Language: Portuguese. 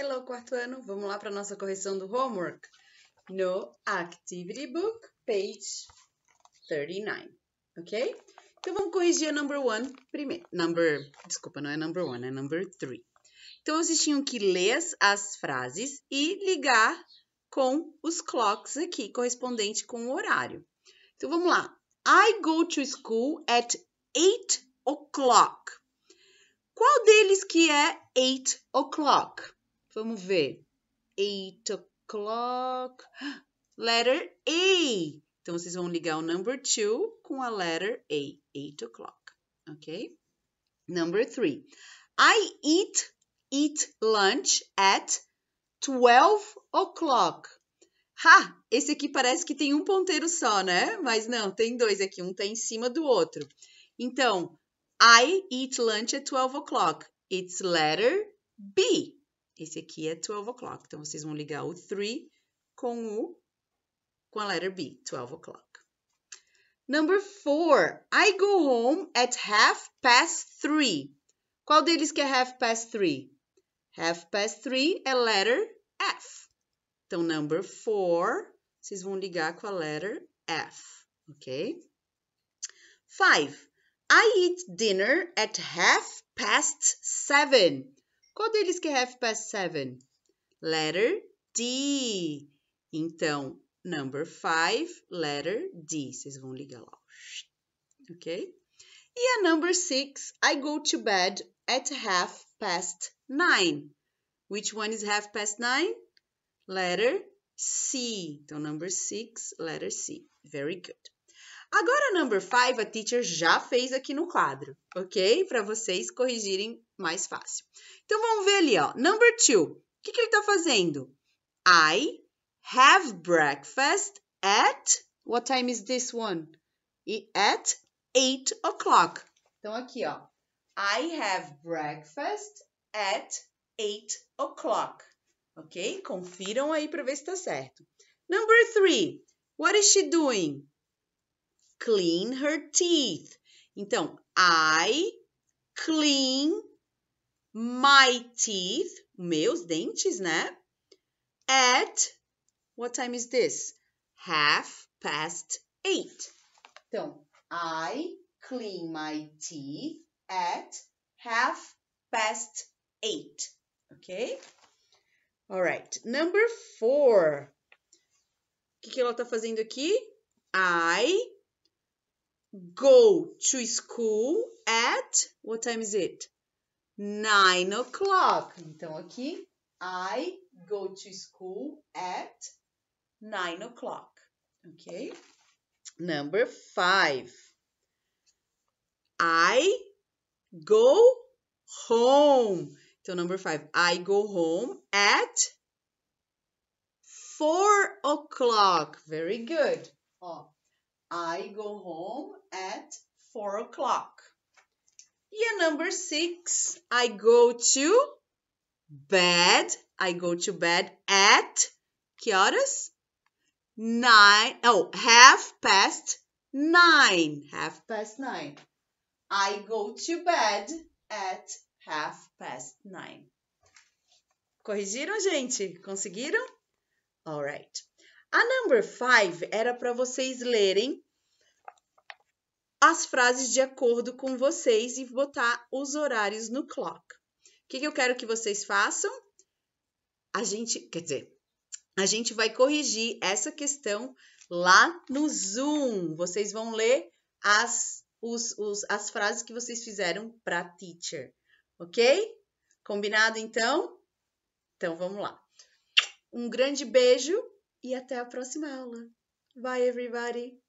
Hello, quarto ano. Vamos lá para nossa correção do homework. No Activity Book, page 39. Ok? Então vamos corrigir a number one primeiro. Number, desculpa, não é number one, é number three. Então vocês tinham que ler as, as frases e ligar com os clocks aqui, correspondente com o horário. Então vamos lá. I go to school at 8 o'clock. Qual deles que é 8 o'clock? Vamos ver. 8 o'clock. Letter A. Então, vocês vão ligar o number 2 com a letter A. 8 o'clock. Ok? Number 3. I eat, eat lunch at 12 o'clock. Ha! Esse aqui parece que tem um ponteiro só, né? Mas não, tem dois aqui. Um tá em cima do outro. Então, I eat lunch at 12 o'clock. It's letter B. Esse aqui é 12 o'clock. Então, vocês vão ligar o 3 com o com a letter B, 12 o'clock. Number 4. I go home at half past 3. Qual deles que é half past 3? Half past 3 é letter F. Então, number 4, vocês vão ligar com a letter F, ok? 5. I eat dinner at half past seven. Qual deles que é half past seven? Letter D. Então, number five, letter D. Vocês vão ligar lá. Ok? E a number six, I go to bed at half past nine. Which one is half past nine? Letter C. Então, number six, letter C. Very good. Agora, number five, a teacher já fez aqui no quadro, ok? Para vocês corrigirem mais fácil. Então, vamos ver ali, ó. Number two. O que, que ele está fazendo? I have breakfast at... What time is this one? At 8 o'clock. Então, aqui, ó. I have breakfast at 8 o'clock. Ok? Confiram aí para ver se está certo. Number three. What is she doing? Clean her teeth. Então, I clean my teeth, meus dentes, né? At what time is this? Half past eight. Então, I clean my teeth at half past eight. Okay? All right. Number four. O que, que ela tá fazendo aqui? I go to school at what time is it? Nine o'clock. Então aqui I go to school at nine o'clock. Okay. Number five. I go home. Então, number five, I go home at four o'clock. Very good. Ó, I go home at 4 o'clock. Yeah, number six, I go to bed. I go to bed at que horas? Nine, oh, half past nine. Half past nine. I go to bed at half past nine. Corrigiram, gente? Conseguiram? Alright. A number five era para vocês lerem as frases de acordo com vocês e botar os horários no clock. O que, que eu quero que vocês façam? A gente, quer dizer, a gente vai corrigir essa questão lá no Zoom. Vocês vão ler as, os, os, as frases que vocês fizeram para teacher, ok? Combinado então? Então vamos lá. Um grande beijo e até a próxima aula. Bye, everybody!